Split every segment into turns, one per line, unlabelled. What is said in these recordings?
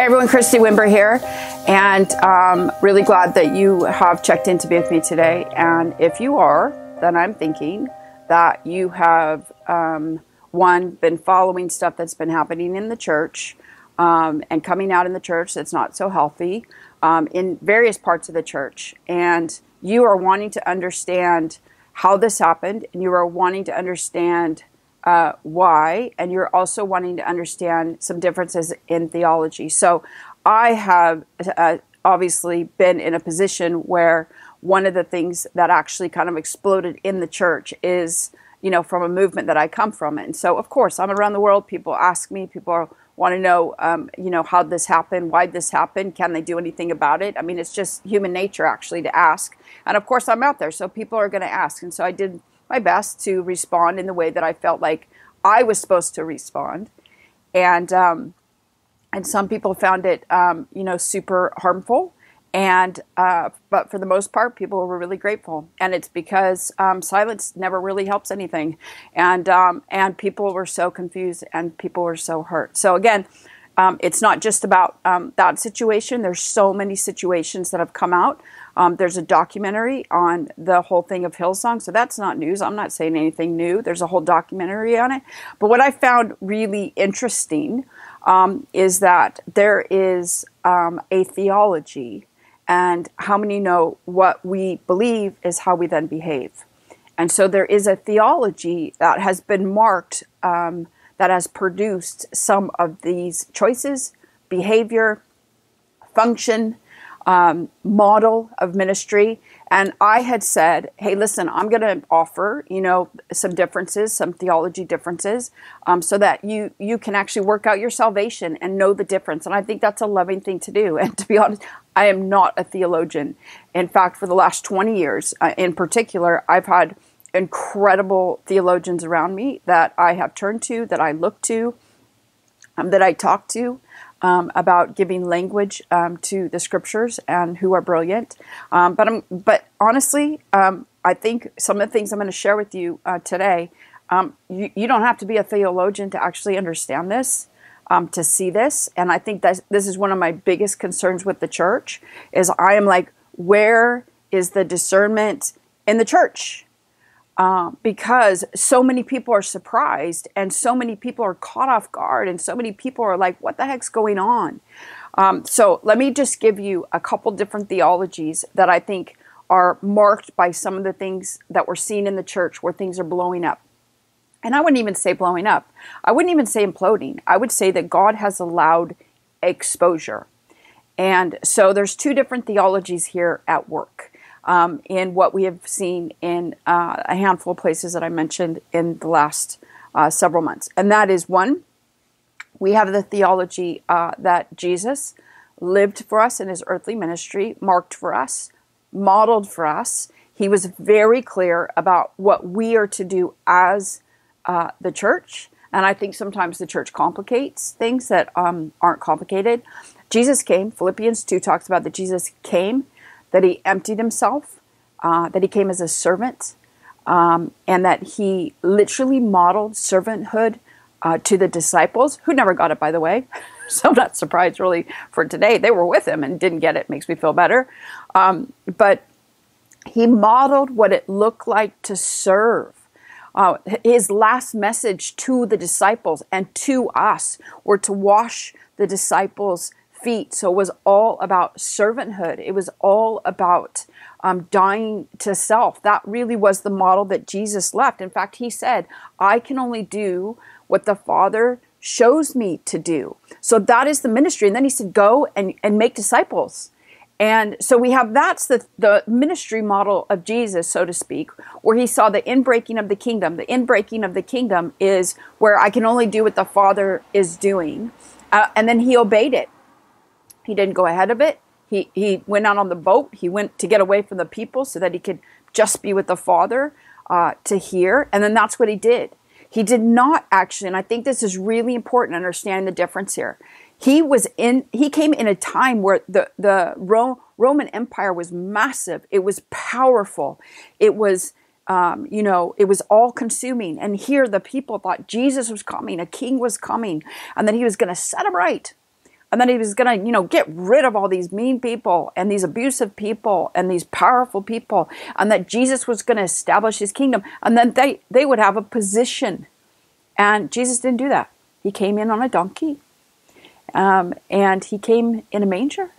Hey everyone, Christy Wimber here, and um, really glad that you have checked in to be with me today. And if you are, then I'm thinking that you have, um, one, been following stuff that's been happening in the church um, and coming out in the church that's not so healthy um, in various parts of the church. And you are wanting to understand how this happened, and you are wanting to understand uh, why, and you're also wanting to understand some differences in theology. So, I have uh, obviously been in a position where one of the things that actually kind of exploded in the church is, you know, from a movement that I come from. And so, of course, I'm around the world. People ask me, people want to know, um, you know, how this happened, why this happened, can they do anything about it? I mean, it's just human nature actually to ask. And of course, I'm out there, so people are going to ask. And so I did my best to respond in the way that I felt like I was supposed to respond. And um, and some people found it, um, you know, super harmful. And uh, but for the most part, people were really grateful, and it's because um, silence never really helps anything, and um, and people were so confused and people were so hurt. So again, um, it's not just about um, that situation. There's so many situations that have come out um, there's a documentary on the whole thing of Hillsong, so that's not news. I'm not saying anything new. There's a whole documentary on it. But what I found really interesting um, is that there is um, a theology, and how many know what we believe is how we then behave. And so there is a theology that has been marked, um, that has produced some of these choices, behavior, function, um, model of ministry. And I had said, hey, listen, I'm going to offer, you know, some differences, some theology differences, um, so that you you can actually work out your salvation and know the difference. And I think that's a loving thing to do. And to be honest, I am not a theologian. In fact, for the last 20 years, uh, in particular, I've had incredible theologians around me that I have turned to, that I look to, um, that I talk to um, about giving language um, to the scriptures and who are brilliant. Um, but I'm, but honestly, um, I think some of the things I'm going to share with you uh, today, um, you, you, don't have to be a theologian to actually understand this. Um, to see this, and I think that this is one of my biggest concerns with the church. Is I am like, where is the discernment in the church? Uh, because so many people are surprised and so many people are caught off guard and so many people are like, what the heck's going on? Um, so let me just give you a couple different theologies that I think are marked by some of the things that we're seeing in the church where things are blowing up. And I wouldn't even say blowing up. I wouldn't even say imploding. I would say that God has allowed exposure. And so there's two different theologies here at work um, in what we have seen in uh, a handful of places that I mentioned in the last uh, several months. And that is one, we have the theology uh, that Jesus lived for us in his earthly ministry, marked for us, modeled for us. He was very clear about what we are to do as uh, the church. And I think sometimes the church complicates things that um, aren't complicated. Jesus came, Philippians 2 talks about that Jesus came that he emptied himself, uh, that he came as a servant, um, and that he literally modeled servanthood uh, to the disciples, who never got it, by the way. so I'm not surprised really for today. They were with him and didn't get it. Makes me feel better. Um, but he modeled what it looked like to serve. Uh, his last message to the disciples and to us were to wash the disciples' feet. So it was all about servanthood. It was all about um, dying to self. That really was the model that Jesus left. In fact, he said, I can only do what the Father shows me to do. So that is the ministry. And then he said, Go and, and make disciples. And so we have that's the, the ministry model of Jesus, so to speak, where he saw the inbreaking of the kingdom. The inbreaking of the kingdom is where I can only do what the Father is doing. Uh, and then he obeyed it. He didn't go ahead of it. He, he went out on the boat. He went to get away from the people so that he could just be with the Father uh, to hear. And then that's what he did. He did not actually, and I think this is really important understanding the difference here. He was in, he came in a time where the, the Ro- Roman Empire was massive. It was powerful. It was um, you know, it was all consuming. And here the people thought Jesus was coming, a king was coming, and that he was going to set them right. And then he was going to, you know, get rid of all these mean people and these abusive people and these powerful people. And that Jesus was going to establish his kingdom. And then they, they would have a position. And Jesus didn't do that. He came in on a donkey. Um, and he came in a manger.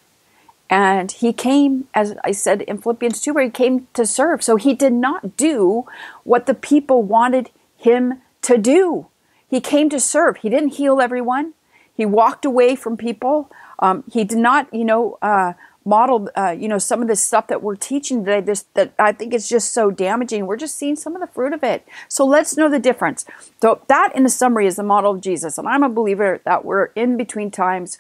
And he came, as I said in Philippians 2, where he came to serve. So he did not do what the people wanted him to do. He came to serve. He didn't heal everyone. He walked away from people. Um, he did not, you know, uh, model, uh, you know, some of this stuff that we're teaching today. This that I think is just so damaging. We're just seeing some of the fruit of it. So let's know the difference. So that, in a summary, is the model of Jesus. And I'm a believer that we're in between times.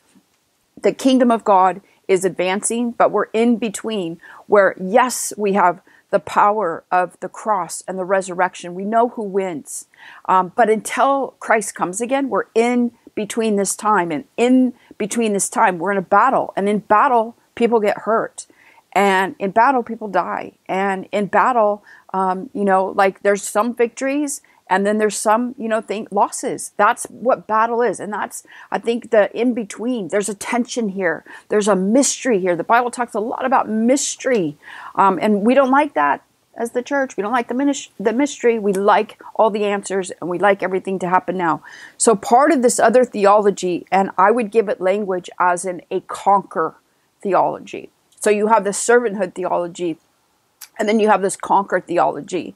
The kingdom of God is advancing, but we're in between where, yes, we have the power of the cross and the resurrection. We know who wins. Um, but until Christ comes again, we're in between this time. And in between this time, we're in a battle. And in battle, people get hurt. And in battle, people die. And in battle, um, you know, like there's some victories and then there's some you know think losses that's what battle is and that's i think the in between there's a tension here there's a mystery here the bible talks a lot about mystery um, and we don't like that as the church we don't like the, the mystery we like all the answers and we like everything to happen now so part of this other theology and i would give it language as in a conquer theology so you have the servanthood theology and then you have this conquer theology.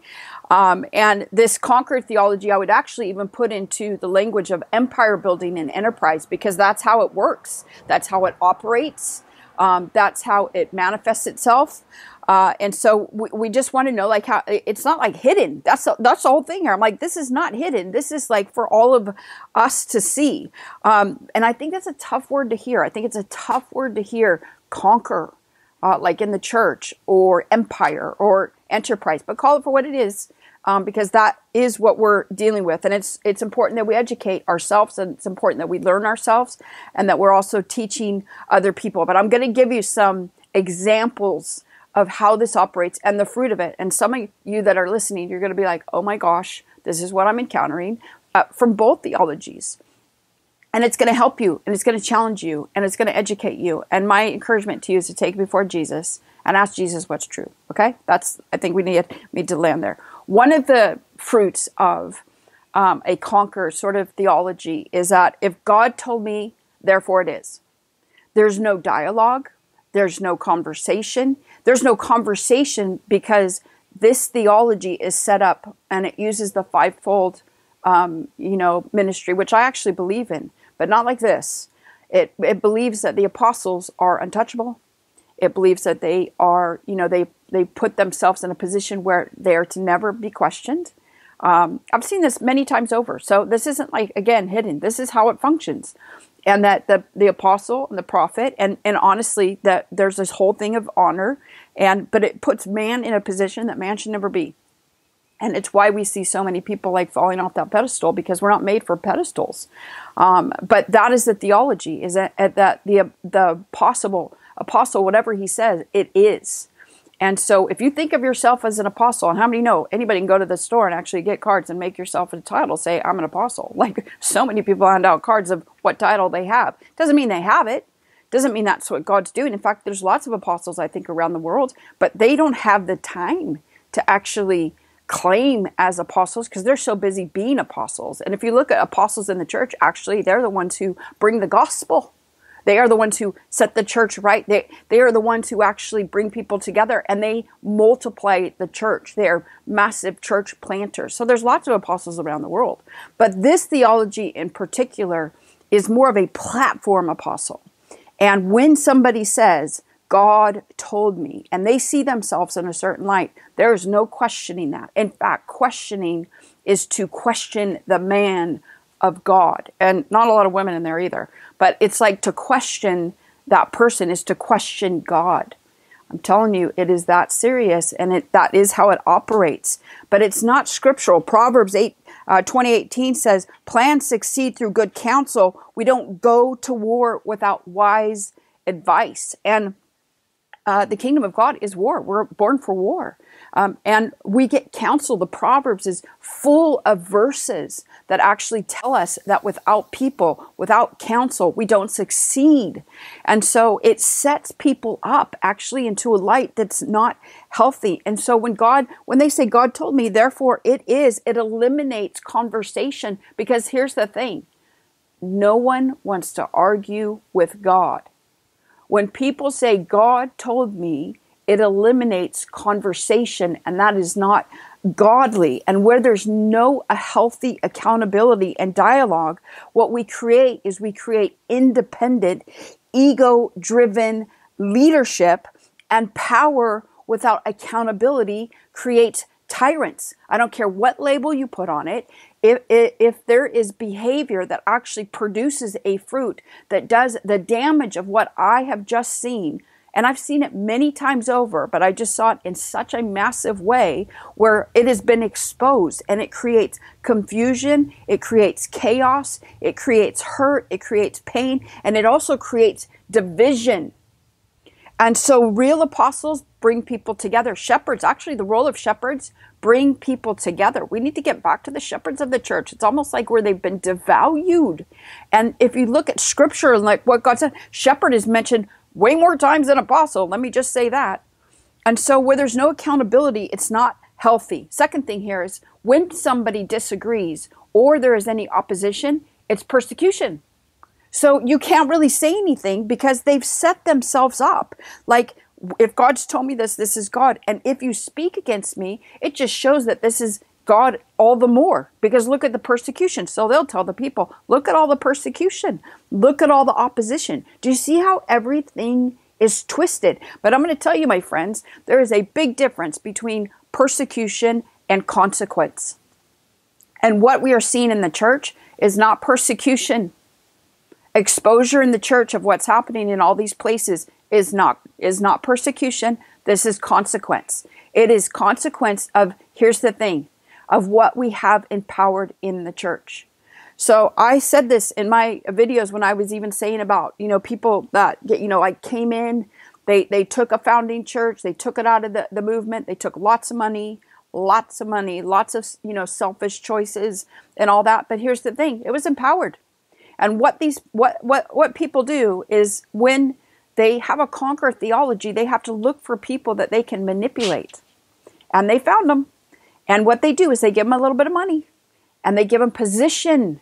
Um, and this conquer theology, I would actually even put into the language of empire building and enterprise because that's how it works. That's how it operates. Um, that's how it manifests itself. Uh, and so we, we just want to know like how it's not like hidden. That's that's the whole thing here. I'm like, this is not hidden. This is like for all of us to see. Um, and I think that's a tough word to hear. I think it's a tough word to hear. Conquer uh, like in the church or empire or enterprise, but call it for what it is. Um, because that is what we're dealing with, and it's it's important that we educate ourselves, and it's important that we learn ourselves, and that we're also teaching other people. But I'm going to give you some examples of how this operates and the fruit of it. And some of you that are listening, you're going to be like, "Oh my gosh, this is what I'm encountering," uh, from both theologies and it's going to help you and it's going to challenge you and it's going to educate you. And my encouragement to you is to take before jesus and ask jesus what's true okay? That's i think we need, need to land there. One of the fruits of um, a conquer sort of theology is that if god told me therefore it is. There's no dialogue there's no conversation there's no conversation because this theology is set up and it uses the fivefold um, you know ministry which i actually believe in but not like this. It, it believes that the apostles are untouchable. It believes that they are, you know, they, they put themselves in a position where they are to never be questioned. Um, I've seen this many times over. So this isn't like, again, hidden. This is how it functions. And that the, the apostle and the prophet, and, and honestly, that there's this whole thing of honor, and but it puts man in a position that man should never be. And it's why we see so many people like falling off that pedestal because we're not made for pedestals. Um, but that is the theology: is that, that the the possible apostle, whatever he says, it is. And so, if you think of yourself as an apostle, and how many know anybody can go to the store and actually get cards and make yourself a title, say, I'm an apostle. Like so many people hand out cards of what title they have. Doesn't mean they have it. Doesn't mean that's what God's doing. In fact, there's lots of apostles, I think, around the world, but they don't have the time to actually claim as apostles because they're so busy being apostles. And if you look at apostles in the church, actually, they're the ones who bring the gospel. They are the ones who set the church right. They, they are the ones who actually bring people together and they multiply the church. They're massive church planters. So there's lots of apostles around the world. But this theology in particular is more of a platform apostle. And when somebody says, God told me, and they see themselves in a certain light. There is no questioning that. In fact, questioning is to question the man of God. And not a lot of women in there either. But it's like to question that person is to question God. I'm telling you, it is that serious, and it, that is how it operates. But it's not scriptural. Proverbs 8, uh, 2018 says, Plans succeed through good counsel. We don't go to war without wise advice. And uh, the kingdom of God is war. We're born for war. Um, and we get counsel. The Proverbs is full of verses that actually tell us that without people, without counsel, we don't succeed. And so it sets people up actually into a light that's not healthy. And so when God, when they say, God told me, therefore it is, it eliminates conversation because here's the thing no one wants to argue with God. When people say, God told me, it eliminates conversation, and that is not godly. And where there's no a healthy accountability and dialogue, what we create is we create independent, ego driven leadership, and power without accountability creates tyrants. I don't care what label you put on it. If, if, if, there is behavior that actually produces a fruit that does the damage of what I have just seen, and I've seen it many times over, but I just saw it in such a massive way where it has been exposed and it creates confusion, it creates chaos, it creates hurt, it creates pain, and it also creates division. And so, real apostles bring people together. Shepherds, actually, the role of shepherds bring people together. We need to get back to the shepherds of the church. It's almost like where they've been devalued. And if you look at scripture and like what God said, shepherd is mentioned way more times than apostle. Let me just say that. And so, where there's no accountability, it's not healthy. Second thing here is when somebody disagrees or there is any opposition, it's persecution. So you can't really say anything because they've set themselves up. Like, if God's told me this, this is God. And if you speak against me, it just shows that this is God all the more because look at the persecution. So they'll tell the people, look at all the persecution, look at all the opposition. Do you see how everything is twisted? But I'm going to tell you, my friends, there is a big difference between persecution and consequence. And what we are seeing in the church is not persecution. Exposure in the church of what's happening in all these places is not is not persecution. This is consequence. It is consequence of here's the thing of what we have empowered in the church. So I said this in my videos when I was even saying about, you know, people that, you know, like came in, they, they took a founding church, they took it out of the, the movement, they took lots of money, lots of money, lots of, you know, selfish choices and all that. But here's the thing, it was empowered. And what these, what, what, what people do is when they have a conquer theology, they have to look for people that they can manipulate. And they found them. And what they do is they give them a little bit of money and they give them position.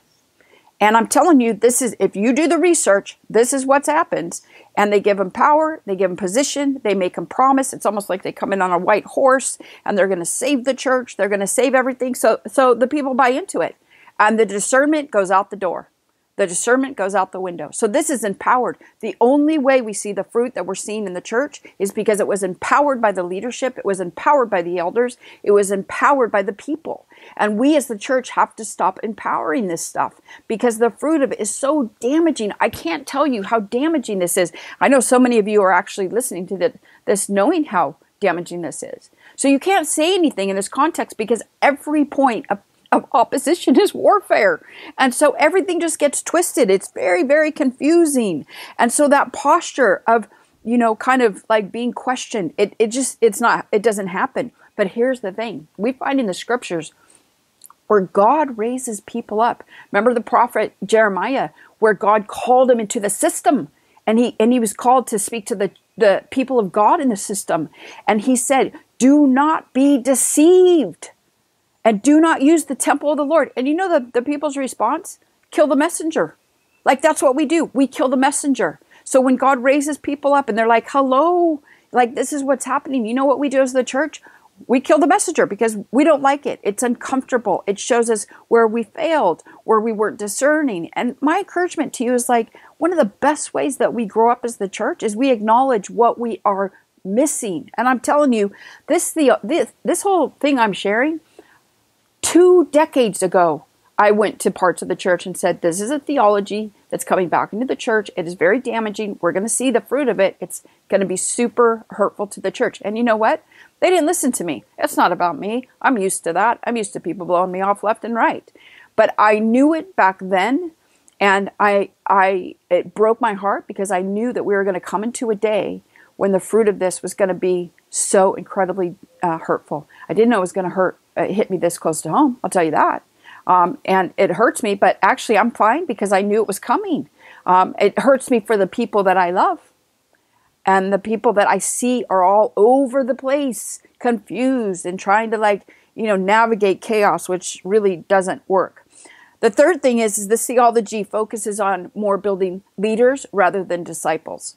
And I'm telling you, this is, if you do the research, this is what's happened. And they give them power, they give them position, they make them promise. It's almost like they come in on a white horse and they're going to save the church, they're going to save everything. So, so the people buy into it. And the discernment goes out the door. The discernment goes out the window. So this is empowered. The only way we see the fruit that we're seeing in the church is because it was empowered by the leadership, it was empowered by the elders, it was empowered by the people. And we as the church have to stop empowering this stuff because the fruit of it is so damaging. I can't tell you how damaging this is. I know so many of you are actually listening to this knowing how damaging this is. So you can't say anything in this context because every point of opposition is warfare. And so everything just gets twisted. It's very, very confusing. And so that posture of, you know, kind of like being questioned, it, it just, it's not, it doesn't happen. But here's the thing we find in the scriptures where God raises people up. Remember the prophet Jeremiah, where God called him into the system and he, and he was called to speak to the, the people of God in the system. And he said, do not be deceived and do not use the temple of the Lord. And you know the, the people's response? Kill the messenger. Like that's what we do. We kill the messenger. So when God raises people up and they're like, hello, like this is what's happening. You know what we do as the church? We kill the messenger because we don't like it. It's uncomfortable. It shows us where we failed, where we weren't discerning. And my encouragement to you is like one of the best ways that we grow up as the church is we acknowledge what we are missing. And I'm telling you, this the this, this whole thing I'm sharing Two decades ago, I went to parts of the church and said, This is a theology that's coming back into the church. It is very damaging. We're going to see the fruit of it. It's going to be super hurtful to the church. And you know what? They didn't listen to me. It's not about me. I'm used to that. I'm used to people blowing me off left and right. But I knew it back then. And I, I, it broke my heart because I knew that we were going to come into a day when the fruit of this was going to be so incredibly uh, hurtful. I didn't know it was going to hurt, uh, hit me this close to home. I'll tell you that. Um, and it hurts me, but actually I'm fine because I knew it was coming. Um, it hurts me for the people that I love. And the people that I see are all over the place, confused and trying to like, you know, navigate chaos, which really doesn't work. The third thing is, is the theology focuses on more building leaders rather than disciples.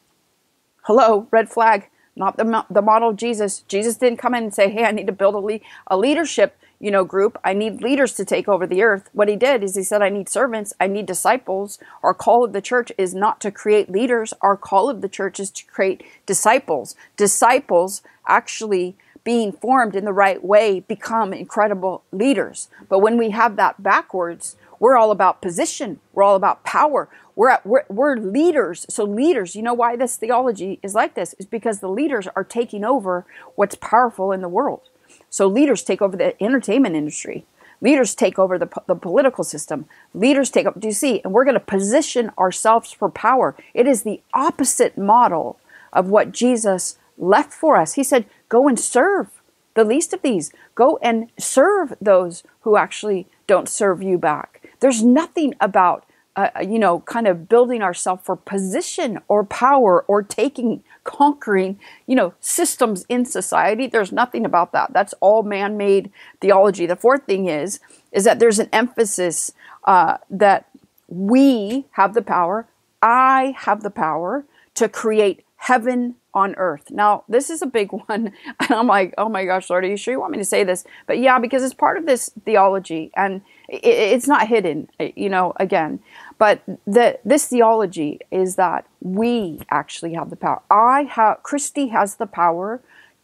Hello, red flag, not the, the model of Jesus. Jesus didn't come in and say, hey, I need to build a, le- a leadership you know group. I need leaders to take over the earth. What he did is he said i need servants. I need disciples. Our call of the church is not to create leaders. Our call of the church is to create disciples. Disciples actually being formed in the right way become incredible leaders. But when we have that backwards we're all about position. We're all about power. We're, at, we're, we're leaders. So, leaders, you know why this theology is like this? Is because the leaders are taking over what's powerful in the world. So, leaders take over the entertainment industry. Leaders take over the, the political system. Leaders take up, do you see? And we're going to position ourselves for power. It is the opposite model of what Jesus left for us. He said, Go and serve the least of these. Go and serve those who actually don't serve you back. There's nothing about, uh, you know, kind of building ourselves for position or power or taking, conquering, you know, systems in society. There's nothing about that. That's all man made theology. The fourth thing is, is that there's an emphasis uh, that we have the power, I have the power to create heaven on earth. Now, this is a big one. And I'm like, oh my gosh, Lord, are you sure you want me to say this? But yeah, because it's part of this theology and it's not hidden, uh, you know, again. But the, this theology is that we actually have the power. I have, Christy has the power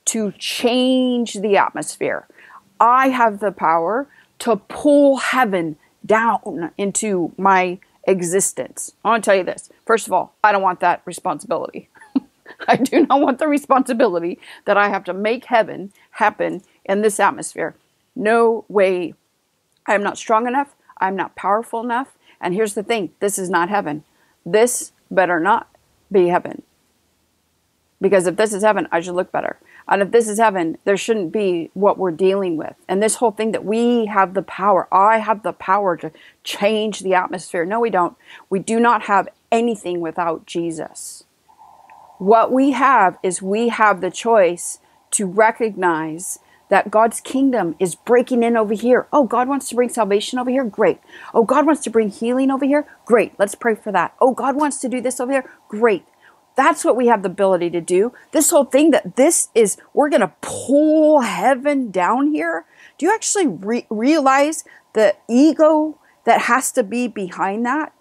to change the atmosphere. I have the power to pull heaven down into my existence. I want to tell you this. First of all, I don't want that responsibility. I do not want the responsibility that I have to make heaven happen in this atmosphere. No way. I am not strong enough. I'm not powerful enough. And here's the thing this is not heaven. This better not be heaven. Because if this is heaven, I should look better. And if this is heaven, there shouldn't be what we're dealing with. And this whole thing that we have the power, I have the power to change the atmosphere. No, we don't. We do not have anything without Jesus. What we have is we have the choice to recognize that God's kingdom is breaking in over here. Oh, God wants to bring salvation over here? Great. Oh, God wants to bring healing over here? Great. Let's pray for that. Oh, God wants to do this over here? Great. That's what we have the ability to do. This whole thing that this is, we're going to pull heaven down here. Do you actually re- realize the ego that has to be behind that?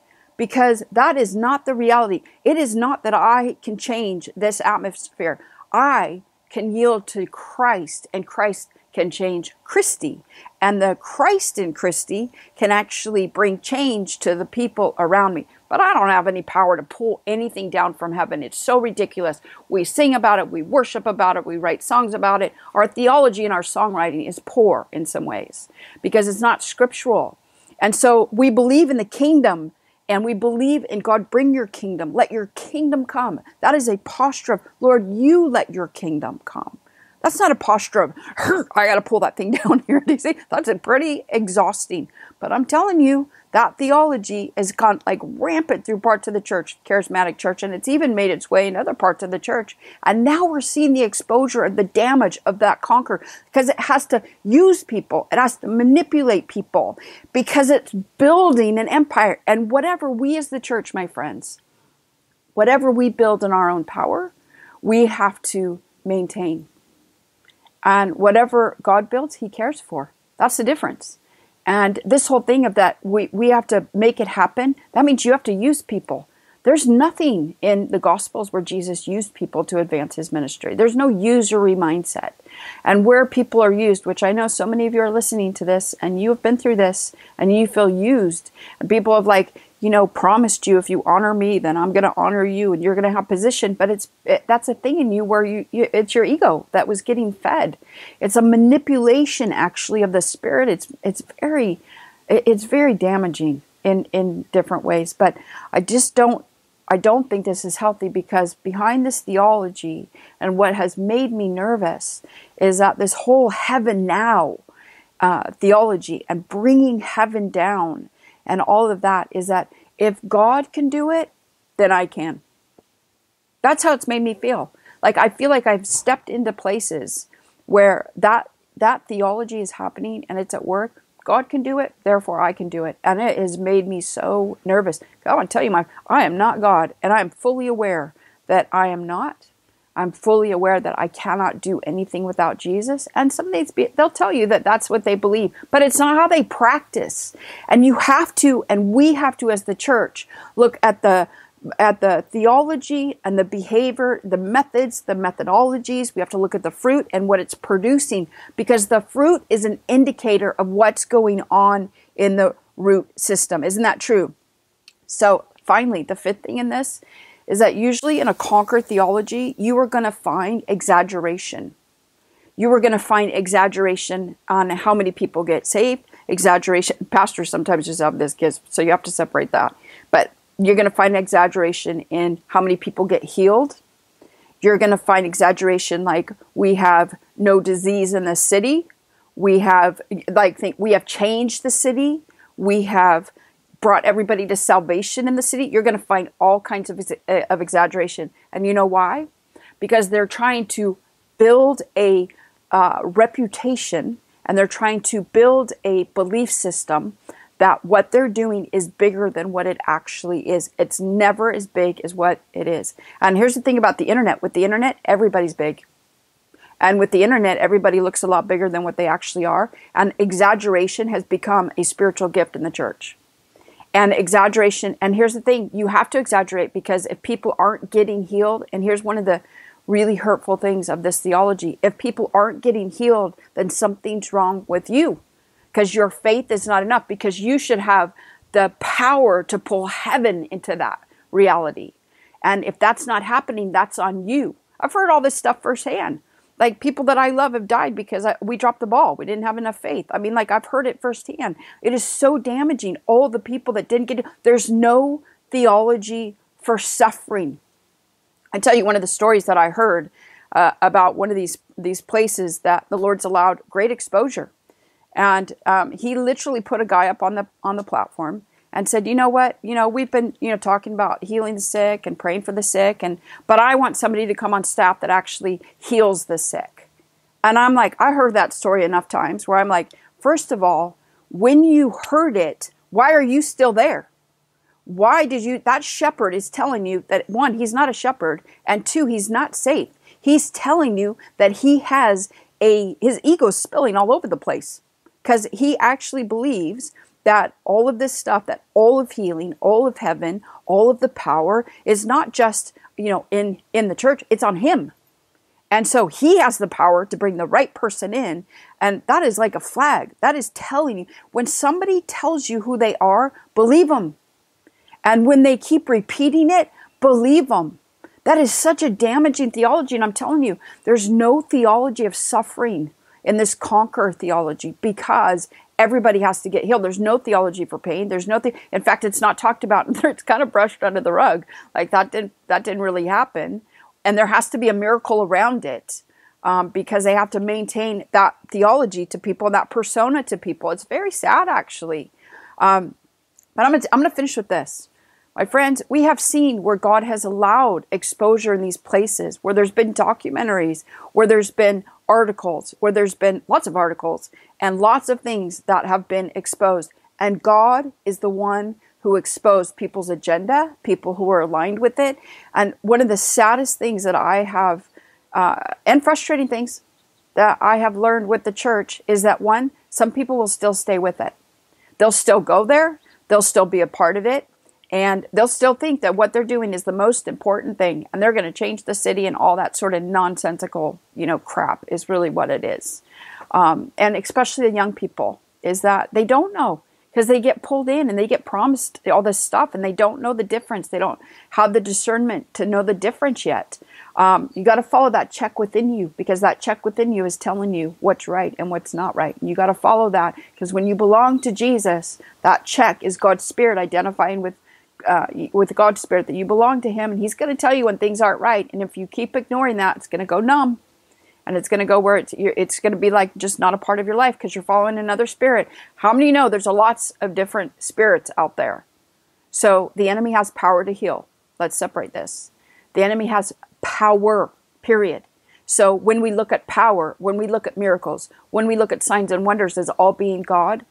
Because that is not the reality. It is not that I can change this atmosphere. I can yield to Christ, and Christ can change Christy. And the Christ in Christy can actually bring change to the people around me. But I don't have any power to pull anything down from heaven. It's so ridiculous. We sing about it, we worship about it, we write songs about it. Our theology and our songwriting is poor in some ways because it's not scriptural. And so we believe in the kingdom and we believe in God, bring your kingdom, let your kingdom come. That is a posture of, Lord, you let your kingdom come. That's not a posture of, I got to pull that thing down here. Do you see? That's pretty exhausting. But I'm telling you, that theology has gone like rampant through parts of the church, charismatic church, and it's even made its way in other parts of the church. And now we're seeing the exposure and the damage of that conquer because it has to use people, it has to manipulate people because it's building an empire. And whatever we as the church, my friends, whatever we build in our own power, we have to maintain. And whatever God builds, He cares for. That's the difference. And this whole thing of that we, we have to make it happen, that means you have to use people. There's nothing in the Gospels where Jesus used people to advance his ministry. There's no usury mindset. And where people are used, which I know so many of you are listening to this and you have been through this and you feel used, and people have like, you know, promised you if you honor me, then I'm going to honor you and you're going to have position. But it's it, that's a thing in you where you, you, it's your ego that was getting fed. It's a manipulation actually of the spirit. It's it's very it's very damaging in in different ways. But I just don't I don't think this is healthy because behind this theology and what has made me nervous is that this whole heaven now uh, theology and bringing heaven down and all of that is that if God can do it, then I can. That's how it's made me feel. Like I feel like I've stepped into places where that that theology is happening and it's at work. God can do it, therefore I can do it. And it has made me so nervous. I want to tell you, my I am not God, and I am fully aware that I am not. I'm fully aware that I cannot do anything without Jesus. And some days they'll tell you that that's what they believe, but it's not how they practice. And you have to, and we have to, as the church, look at the at the theology and the behavior, the methods, the methodologies. We have to look at the fruit and what it's producing because the fruit is an indicator of what's going on in the root system. Isn't that true? So, finally, the fifth thing in this is that usually in a conquer theology, you are going to find exaggeration. You are going to find exaggeration on how many people get saved, exaggeration. Pastors sometimes just have this gift, so you have to separate that. But you're going to find exaggeration in how many people get healed. You're going to find exaggeration like we have no disease in the city. We have like think we have changed the city. We have brought everybody to salvation in the city. You're going to find all kinds of of exaggeration, and you know why? Because they're trying to build a uh, reputation and they're trying to build a belief system that what they're doing is bigger than what it actually is. It's never as big as what it is. And here's the thing about the internet with the internet, everybody's big. And with the internet, everybody looks a lot bigger than what they actually are. And exaggeration has become a spiritual gift in the church. And exaggeration, and here's the thing you have to exaggerate because if people aren't getting healed, and here's one of the really hurtful things of this theology if people aren't getting healed, then something's wrong with you because your faith is not enough because you should have the power to pull heaven into that reality. And if that's not happening, that's on you. I've heard all this stuff firsthand. Like people that I love have died because I, we dropped the ball. We didn't have enough faith. I mean, like I've heard it firsthand. It is so damaging. All the people that didn't get there's no theology for suffering. I tell you one of the stories that I heard uh, about one of these these places that the Lord's allowed great exposure and um, he literally put a guy up on the on the platform and said, "You know what? You know we've been you know talking about healing the sick and praying for the sick, and but I want somebody to come on staff that actually heals the sick." And I'm like, I heard that story enough times where I'm like, first of all, when you heard it, why are you still there? Why did you? That shepherd is telling you that one, he's not a shepherd, and two, he's not safe. He's telling you that he has a his ego spilling all over the place because he actually believes that all of this stuff that all of healing all of heaven all of the power is not just you know in in the church it's on him. And so he has the power to bring the right person in. And that is like a flag. That is telling you. When somebody tells you who they are believe them. And when they keep repeating it believe them. That is such a damaging theology. And i'm telling you there's no theology of suffering in this conquer theology because everybody has to get healed. There's no theology for pain. There's no th- in fact it's not talked about it's kind of brushed under the rug. Like that didn't that didn't really happen. And there has to be a miracle around it. Um, because they have to maintain that theology to people, that persona to people. It's very sad, actually. Um, but I'm gonna, I'm to finish with this. My friends, we have seen where God has allowed exposure in these places, where there's been documentaries, where there's been articles, where there's been lots of articles and lots of things that have been exposed. And God is the one who exposed people's agenda, people who were aligned with it. And one of the saddest things that I have, uh, and frustrating things that I have learned with the church is that one, some people will still stay with it. They'll still go there, they'll still be a part of it, and they'll still think that what they're doing is the most important thing and they're going to change the city and all that sort of nonsensical you know crap is really what it is. Um, and especially the young people is that they don't know because they get pulled in and they get promised all this stuff and they don't know the difference. They don't have the discernment to know the difference yet. Um, you got to follow that check within you because that check within you is telling you what's right and what's not right. And you got to follow that because when you belong to Jesus, that check is God's Spirit identifying with uh, with God's Spirit that you belong to Him, and He's going to tell you when things aren't right. And if you keep ignoring that, it's going to go numb, and it's going to go where it's it's going to be like just not a part of your life because you're following another spirit. How many know there's a lots of different spirits out there? So the enemy has power to heal. Let's separate this. The enemy has power. Period. So when we look at power, when we look at miracles, when we look at signs and wonders as all being God,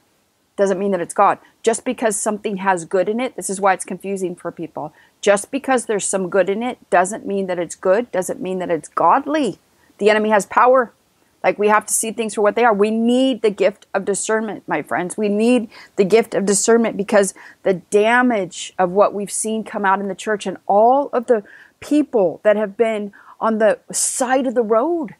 doesn't mean that it's God. Just because something has good in it, this is why it's confusing for people. Just because there's some good in it doesn't mean that it's good, doesn't mean that it's godly. The enemy has power. Like we have to see things for what they are. We need the gift of discernment, my friends. We need the gift of discernment because the damage of what we've seen come out in the church and all of the people that have been on the side of the road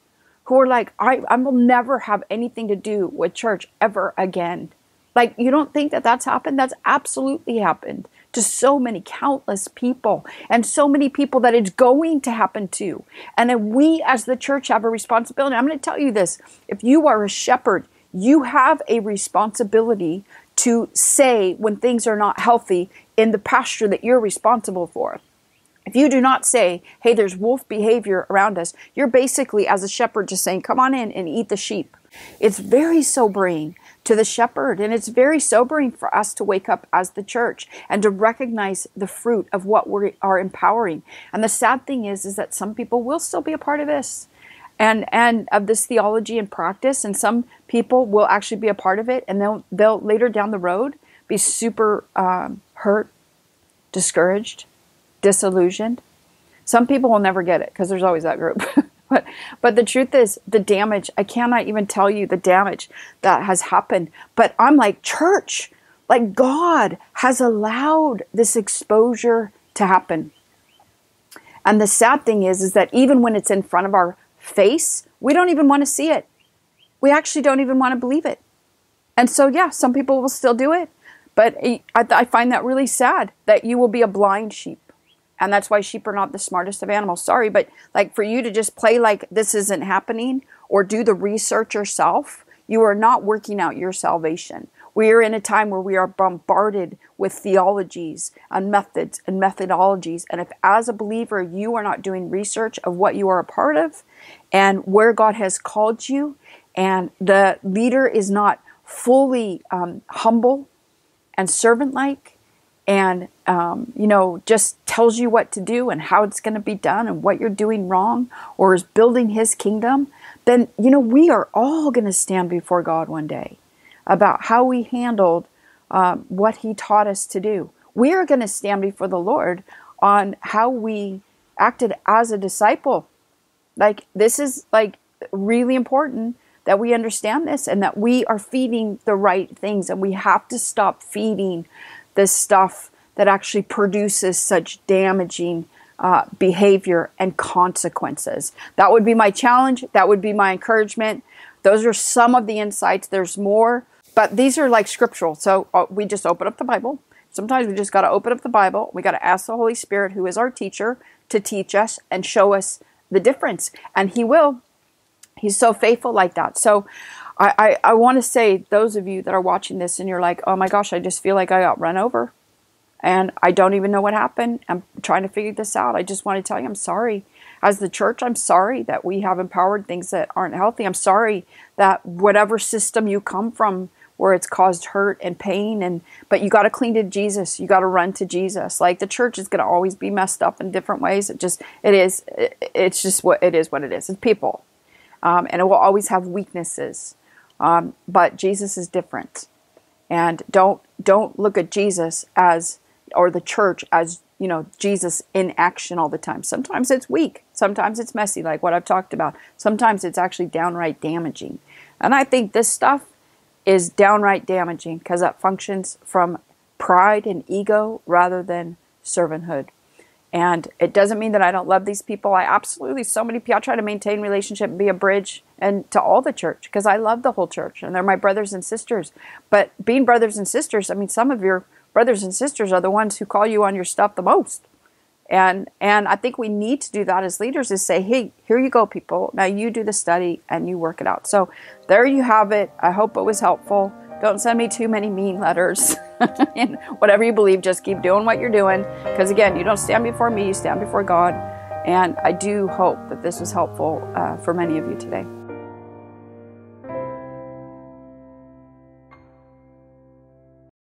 who are like, I, I will never have anything to do with church ever again. Like, you don't think that that's happened? That's absolutely happened to so many countless people and so many people that it's going to happen to. And then we as the church have a responsibility. I'm going to tell you this if you are a shepherd, you have a responsibility to say when things are not healthy in the pasture that you're responsible for. If you do not say, hey, there's wolf behavior around us, you're basically, as a shepherd, just saying, come on in and eat the sheep. It's very sobering to the shepherd. And it's very sobering for us to wake up as the church and to recognize the fruit of what we are empowering. And the sad thing is, is that some people will still be a part of this and and of this theology and practice and some people will actually be a part of it and they'll they'll later down the road be super um, hurt discouraged disillusioned some people will never get it because there's always that group But, but the truth is, the damage, I cannot even tell you the damage that has happened. But I'm like, church, like God has allowed this exposure to happen. And the sad thing is, is that even when it's in front of our face, we don't even want to see it. We actually don't even want to believe it. And so, yeah, some people will still do it. But I, I find that really sad that you will be a blind sheep and that's why sheep are not the smartest of animals. Sorry, but like for you to just play like this isn't happening or do the research yourself, you are not working out your salvation. We are in a time where we are bombarded with theologies and methods and methodologies. And if, as a believer, you are not doing research of what you are a part of and where God has called you, and the leader is not fully um, humble and servant like, and um, you know just tells you what to do and how it's going to be done and what you're doing wrong or is building his kingdom then you know we are all going to stand before god one day about how we handled um, what he taught us to do. We are going to stand before the lord on how we acted as a disciple. Like this is like really important that we understand this and that we are feeding the right things and we have to stop feeding this stuff that actually produces such damaging uh, behavior and consequences. That would be my challenge. That would be my encouragement. Those are some of the insights. There's more, but these are like scriptural. So uh, we just open up the Bible. Sometimes we just got to open up the Bible. We got to ask the Holy Spirit, who is our teacher, to teach us and show us the difference. And He will. He's so faithful like that. So I, I, I want to say, those of you that are watching this and you're like, oh my gosh, I just feel like I got run over and I don't even know what happened. I'm trying to figure this out. I just want to tell you I'm sorry. As the church, I'm sorry that we have empowered things that aren't healthy. I'm sorry that whatever system you come from where it's caused hurt and pain and but you got to cling to Jesus. You got to run to Jesus. Like the church is going to always be messed up in different ways. It just it is it's just what it is what it is. It's people. Um, and it will always have weaknesses. Um, but Jesus is different. And don't don't look at Jesus as or the church as you know Jesus in action all the time. Sometimes it's weak. Sometimes it's messy, like what I've talked about. Sometimes it's actually downright damaging. And I think this stuff is downright damaging because that functions from pride and ego rather than servanthood. And it doesn't mean that I don't love these people. I absolutely, so many people, I try to maintain relationship be a bridge and to all the church because I love the whole church and they're my brothers and sisters. But being brothers and sisters, I mean, some of your brothers and sisters are the ones who call you on your stuff the most. And, and I think we need to do that as leaders is say, hey, here you go, people. Now you do the study and you work it out. So there you have it. I hope it was helpful. Don't send me too many mean letters. and whatever you believe, just keep doing what you're doing. Because again, you don't stand before me, you stand before God. And I do hope that this was helpful uh, for many of you today.